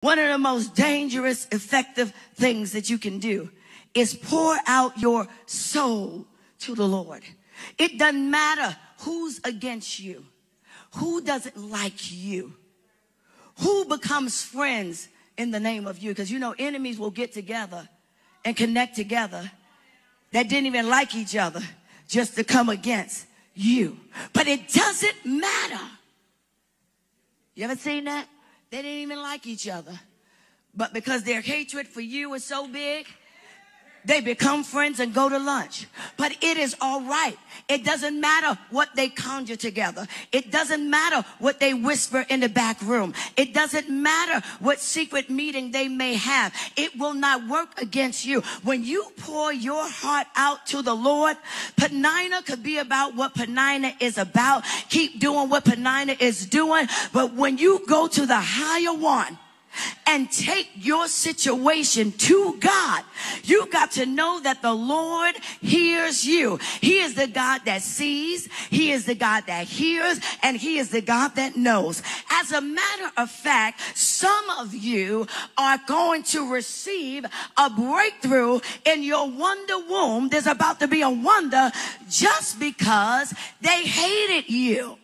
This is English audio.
One of the most dangerous, effective things that you can do is pour out your soul to the Lord. It doesn't matter who's against you, who doesn't like you, who becomes friends in the name of you. Because you know, enemies will get together and connect together that didn't even like each other just to come against you. But it doesn't matter. You ever seen that? They didn't even like each other. But because their hatred for you was so big, they become friends and go to lunch. But it is all right. It doesn't matter what they conjure together. It doesn't matter what they whisper in the back room. It doesn't matter what secret meeting they may have. It will not work against you. When you pour your heart out to the Lord, Peninnah could be about what Peninnah is about. Keep doing what Peninnah is doing. But when you go to the higher one, and take your situation to God. You got to know that the Lord hears you. He is the God that sees. He is the God that hears and he is the God that knows. As a matter of fact, some of you are going to receive a breakthrough in your wonder womb. There's about to be a wonder just because they hated you.